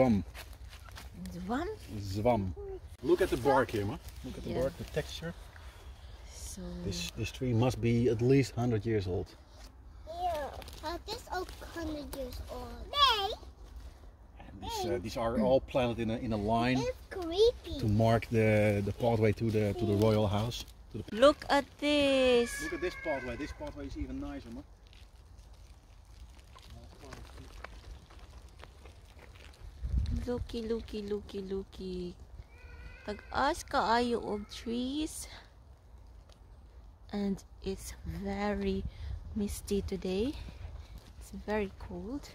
Zwam. Zwam? Zwam. Look at the bark here, man. Look at the Yeah. bark, the texture. So, This, this tree must be at least 100 years old. Yeah. Uh, this oak 100 years old. Nee, And these, uh, these are all planted in a, in a line to mark the, the pathway to the, to the royal house. To the... look at this. Look at this pathway. This pathway is even nicer, man. Looky, looky, looky, looky. Tag-as kaayo of trees. And it's very misty today. It's very cold.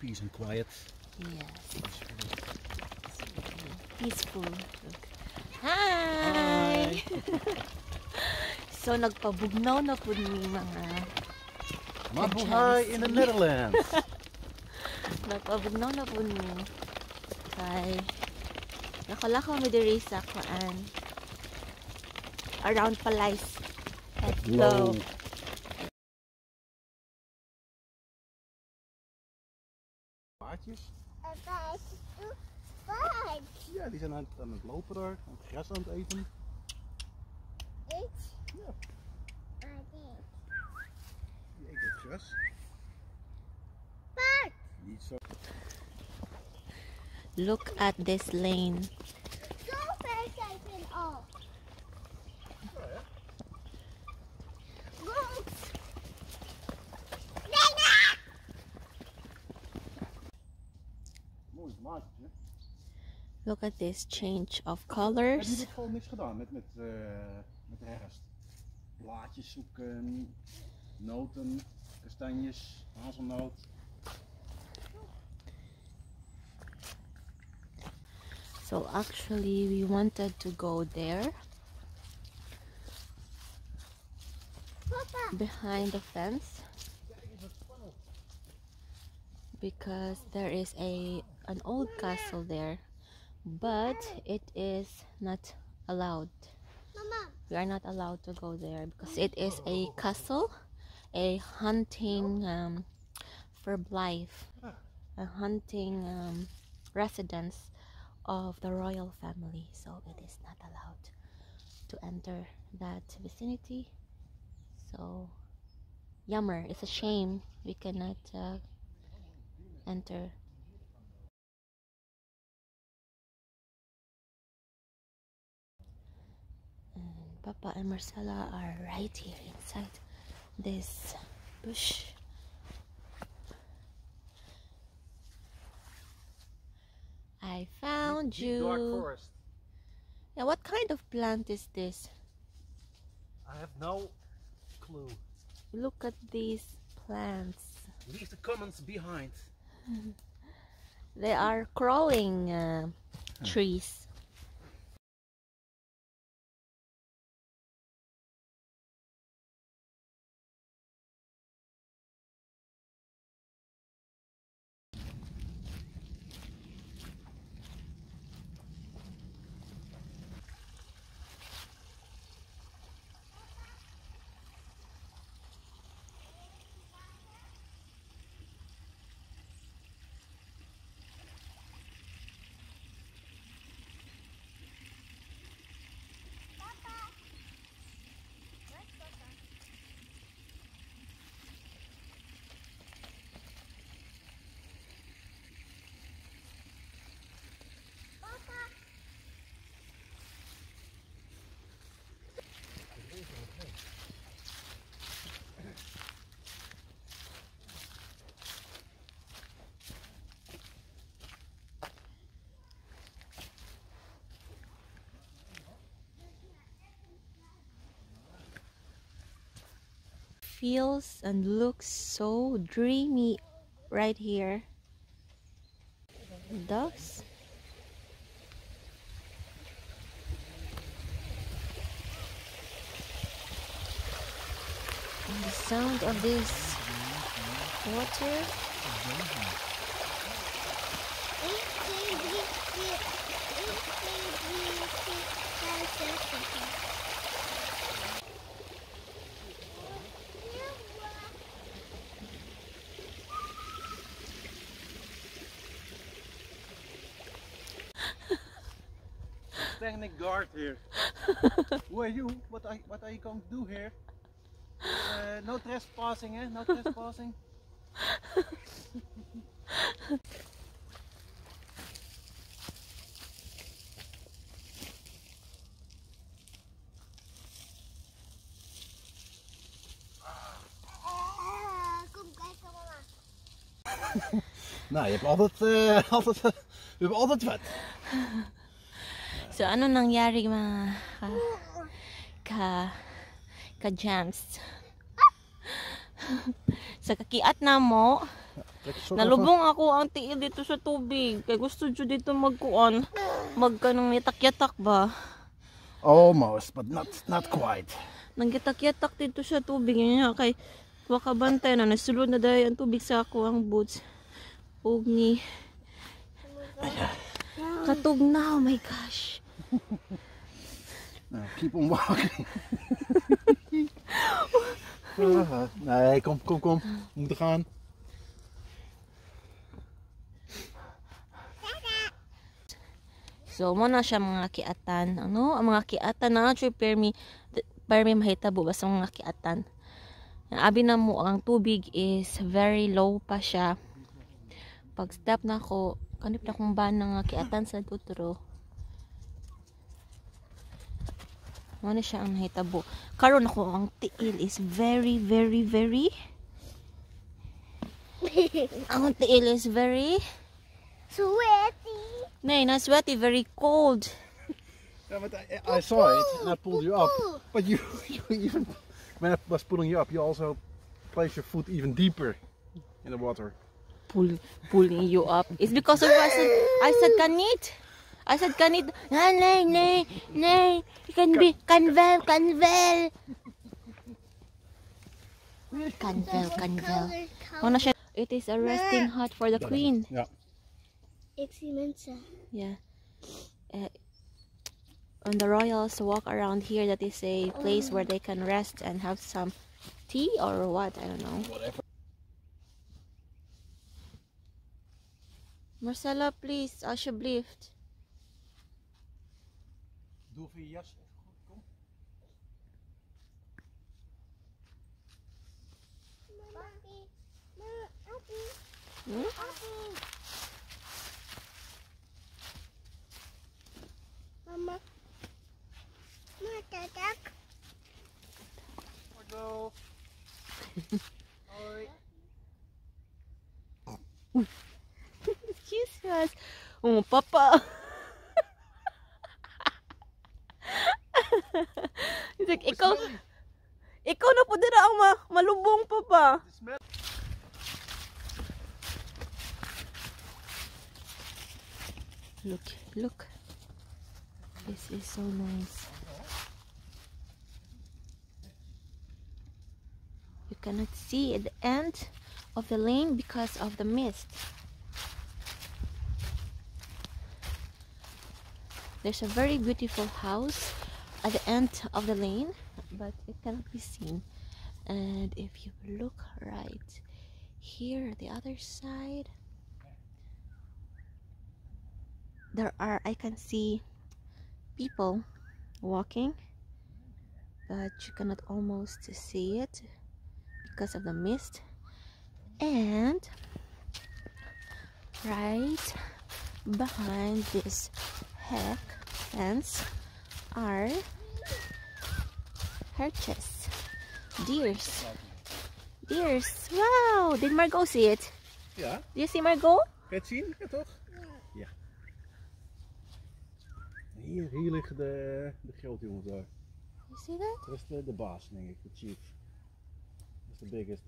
Peace and quiet. Yes. Peaceful. Look. Hi! so nagpabugnaw na po ni mga Mabuhay in the Netherlands. nagpabugnaw na po ni kay nakalakaw mi diri sa kuan around Palais at Low. Paardjes. Ja, die zijn aan, het- aan het lopen daar. Aan het gras aan het eten. It's Ja, die eten het gras. Paard. Niet zo. Look at this lane. Zo ver zijn ze al. Goed. Nee, nee. Mooi blaadjes, hè? Look at this change of Heb je colors. dit gewoon niks gedaan met, met, eh, met herfst? Blaadjes zoeken, noten, kastanjes, hazelnoot. So actually we wanted to go there. Papa. behind the fence. Because there is a an old castle there. But it is not allowed. We are not allowed to go there because it is a castle a hunting um, verblijf a hunting um, residence of the royal family. So it is not allowed to enter that vicinity. So yummer. It's a shame we cannot uh, enter. Papa and marcella are right here inside this bush i found you dark forest. yeah what kind of plant is this I have no clue. look at these plants Leave the comments behind. They are crawling uh, trees. Feels and looks so dreamy right here. Ducks. And the sound of this water. Mm-hmm. Standing guard here. Who are you? What are, what are you going to do here? Uh, no trespassing, eh? No trespassing. Ah. Nou, je hebt altijd, eh, altijd, we hebben altijd wat. So, ano nangyari mga ka, ka, ka jams? sa kakiat na mo, nalubong ako ang tiil dito sa tubig. Kaya gusto dyo dito magkuan. Magkanong yatak-yatak ba? Almost, but not, not quite. Nangyatak-yatak dito sa tubig. Yun nga kay wakabantay na nasulod na dahil ang tubig sa ako ang boots. Huwag ni katugnaw. Oh my gosh. Nou, keep on walking. Ah, nee, kom, kom, kom. We moeten gaan. So, mo na siya mga kiatan. Ano? Ang mga kiatan na actually permi, permi mahitabo ba sa mga kiatan. Ang abi na mo, ang tubig is very low pa siya. Pag step na ako, kanip na kong ba ng kiatan sa tuturo. Mo na siya ang mahitabo. Karon ako, ang tiil is very, very, very ang tiil is very Sweaty. Nay, not sweaty, very cold. Yeah, but I, I saw it and I pulled you up. But you, you even, when I was pulling you up, you also placed your foot even deeper in the water. pull, pulling you up. It's because of I said, I said kanit. I said can kanit. Ah, nay, nay, nay. Can be, canvel, canvel. Canvel, canvel. Ano siya? It is a resting hut for the queen. Ja. Ik zie mensen. Yeah. Uh, when the royals walk around here, that is a place where they can rest and have some tea or what? I don't know. Whatever. Marcella, please, alsjeblieft. Doe even je jas even goed, kom. Papi. Mama, papi. Hmm? Papi. Mama. Mama, tatak. Margot. Hoi. Excuse us. Oh, papa. like, oh, ikaw, ikaw na po dira ang ma malubong. The smell. Look, look. This is so nice. You cannot see at the end of the lane because of the mist. There's a very beautiful house at the end of the lane, but it cannot be seen. And if you look right here, the other side, there are I can see people walking but you cannot almost see it because of the mist and right behind this heck fence are herches deers deers wow did margot see it Ja, do you see margot kan je het zien? Ja, toch? Ja. Hier, hier liggen de, de grootjongens daar. you see that Dat is de, de baas, denk ik, de chief. Dat is de biggest.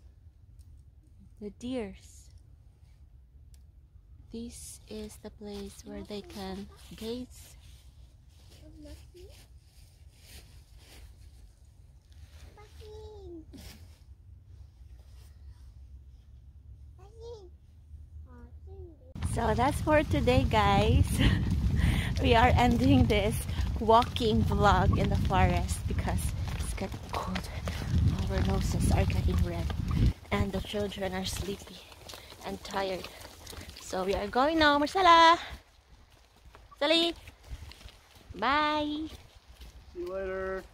the deers. This is the place where they can gaze. So that's for today, guys. we are ending this walking vlog in the forest because it's getting cold. Our noses are getting red, and the children are sleepy and tired. So we are going now, Marcella. Sally, Bye! See you later.